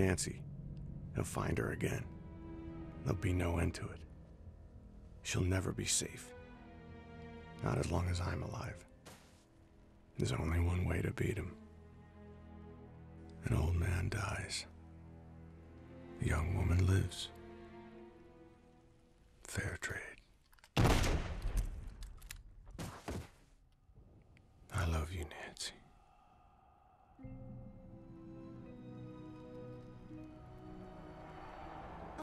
Nancy. he'll find her again. There'll be no end to it. She'll never be safe. Not as long as I'm alive. There's only one way to beat him. An old man dies. A young woman lives. Fair trade. I love you, Nancy.